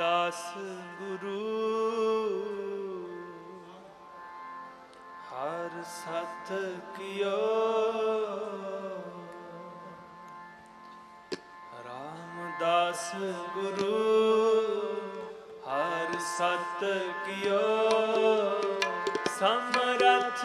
ਦਾਸ ਗੁਰੂ ਹਰ ਸਤ ਕਿਓ ਰਾਮਦਾਸ ਗੁਰੂ ਹਰ ਸਤ ਕਿਓ ਸਮਰਥ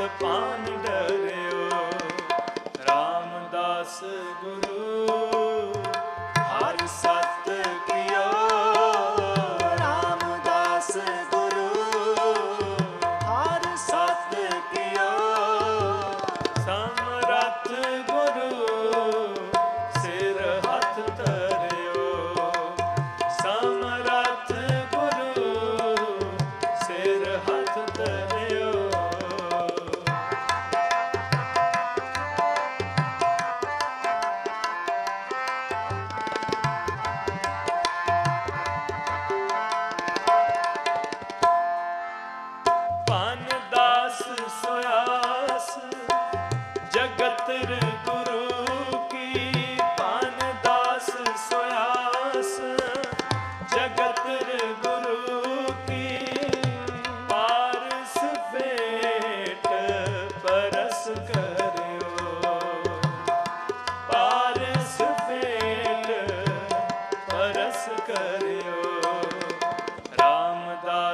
the pond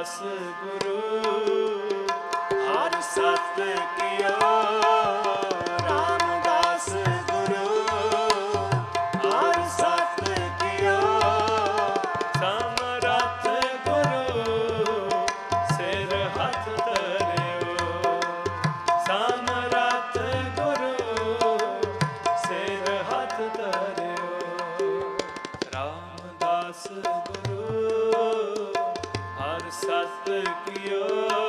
ਸਤਿਗੁਰੂ ਹਰ ਸਤਿ ਕੀਆ ਸਤ ਕੀਓ